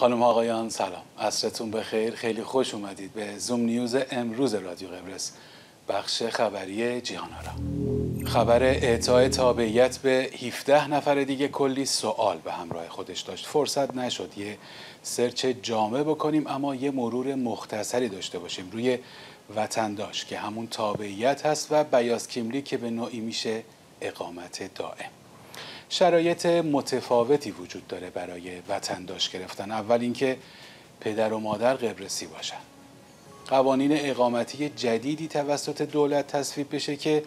خانم آقایان سلام. عصرتون بخیر. خیلی خوش اومدید به زوم نیوز امروز رادیو قبرس. بخش خبری جیهان را خبر اعطای تابعیت به 17 نفر دیگه کلی سوال به همراه خودش داشت. فرصت نشد یه سرچ جامع بکنیم اما یه مرور مختصری داشته باشیم روی وطن داشت که همون تابعیت هست و بیاز کیملی که به نوعی میشه اقامت دائم. شرایط متفاوتی وجود داره برای وطن داشت گرفتن. اول اینکه پدر و مادر قبرسی باشن. قوانین اقامتی جدیدی توسط دولت تصویب بشه که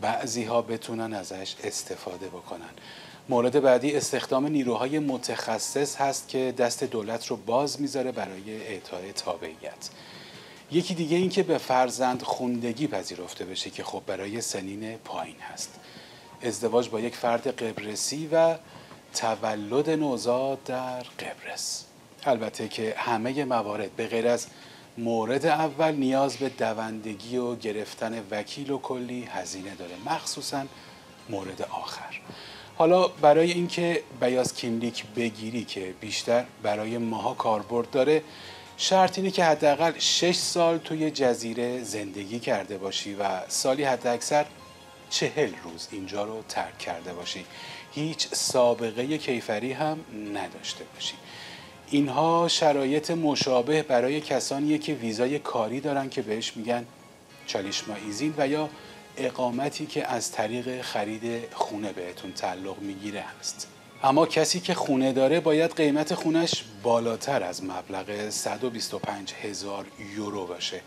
بعضی ها بتونن ازش استفاده بکنن. مورد بعدی استخدام نیروهای متخصص هست که دست دولت رو باز می‌ذاره برای اعطای تابعیت. یکی دیگه این که به فرزند خوندگی پذیرفته بشه که خب برای سنین پایین هست. ازدواج با یک فرد قبرسی و تولد نوزاد در قبرس. البته که همه موارد به غیر از مورد اول نیاز به دوندگی و گرفتن وکیل و کلی هزینه داره مخصوصا مورد آخر. حالا برای اینکه بیاز کیملیک بگیری که بیشتر برای ماها کاربرد داره شرط اینه که حداقل 6 سال توی جزیره زندگی کرده باشی و سالی حد اکثر چهل روز اینجا رو ترک کرده باشی. هیچ سابقه کیفری هم نداشته باشی. اینها شرایط مشابه برای کسانیه که ویزای کاری دارن که بهش میگن چالیشما ایزین و یا اقامتی که از طریق خرید خونه بهتون تعلق می‌گیره هست. اما کسی که خونه داره باید قیمت خونش بالاتر از مبلغ 125 هزار یورو باشه.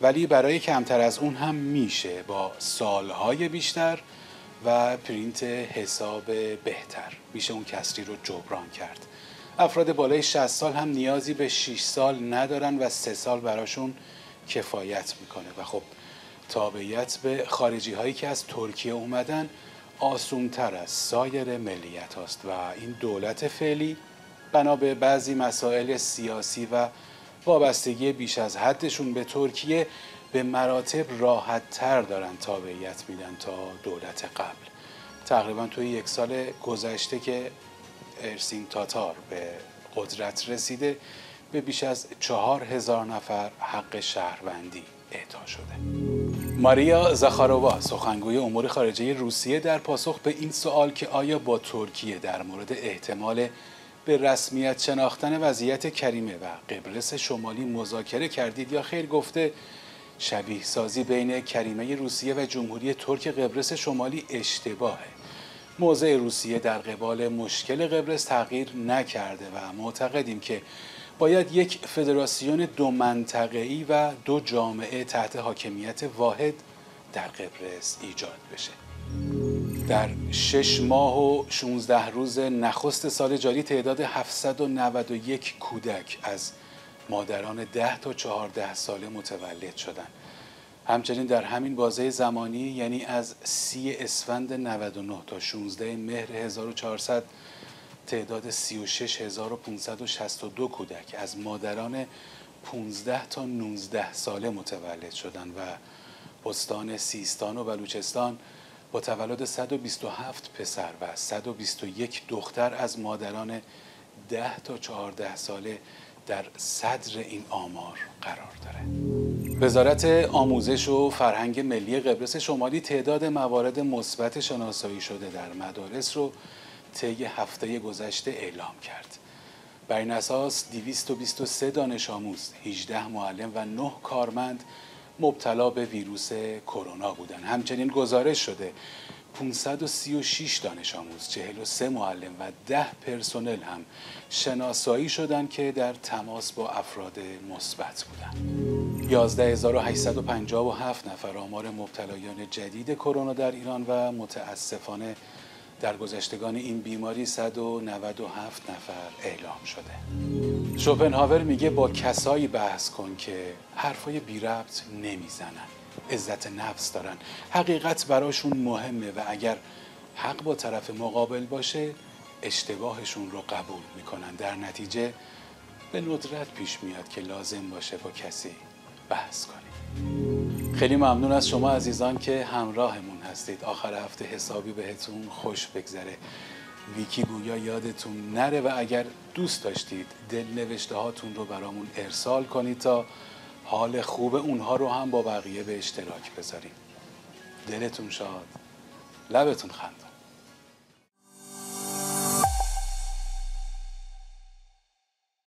ولی برای کمتر از اون هم میشه با سالهای بیشتر و پرینت حساب بهتر. میشه اون کسری رو جبران کرد. افراد بالای 60 سال هم نیازی به 6 سال ندارن و 3 سال براشون کفایت می‌کنه. و خب تابعیت به خارجی هایی که از ترکیه اومدن آسونتر از سایر ملیت هاست و این دولت فعلی بنا به بعضی مسائل سیاسی و وابستگی بیش از حدشون به ترکیه به مراتب راحت تر دارن تابعیت میدن تا دولت قبل. تقریبا توی یک سال گذشته که ارسین تاتار به قدرت رسیده به بیش از چهار هزار نفر حق شهروندی اعطا شده. ماریا زخاروا سخنگوی امور خارجه روسیه در پاسخ به این سوال که آیا با ترکیه در مورد احتمال به رسمیت شناختن وضعیت کریمه و قبرس شمالی مذاکره کردید یا خیر گفته شبیه سازی بین کریمه روسیه و جمهوری ترک قبرس شمالی اشتباهه. موضع روسیه در قبال مشکل قبرس تغییر نکرده و معتقدیم که باید یک فدراسیون دو منطقه‌ای و دو جامعه تحت حاکمیت واحد در قبرس ایجاد بشه در شش ماه و 16 روز نخست سال جاری تعداد 791 کودک از مادران 10 تا 14 ساله متولد شدند. همچنین در همین بازه زمانی یعنی از سی اسفند 99 تا 16 مهر 1400 تعداد 36562 کودک از مادران 15 تا 19 ساله متولد شدند و استان سیستان و بلوچستان با تولد 127 پسر و 121 دختر از مادران 10 تا 14 ساله در صدر این آمار قرار داره. وزارت آموزش و فرهنگ ملی قبرس شمالی تعداد موارد مثبت شناسایی شده در مدارس رو طی هفته گذشته اعلام کرد. بر این اساس 223 دانش آموز، 18 معلم و 9 کارمند مبتلا به ویروس کرونا بودند. همچنین گزارش شده 536 دانش آموز، 43 معلم و 10 پرسنل هم شناسایی شدند که در تماس با افراد مثبت بودند. 11857 نفر آمار مبتلایان جدید کرونا در ایران و متاسفانه در گذشتگان این بیماری 197 نفر اعلام شده. شوپنهاور میگه با کسایی بحث کن که حرفای بی ربط نمی‌زنن. عزت نفس دارن. حقیقت براشون مهمه و اگر حق با طرف مقابل باشه اشتباهشون رو قبول می‌کنن. در نتیجه به ندرت پیش میاد که لازم باشه با کسی بحث کنیم. خیلی ممنون از شما عزیزان که همراهمون هستید. آخر هفته حسابی بهتون خوش بگذره. ویکی گویا یادتون نره و اگر دوست داشتید دل نوشته هاتون رو برامون ارسال کنید تا حال خوب اونها رو هم با بقیه به اشتراک بذاریم. دلتون شاد. لبتون خندان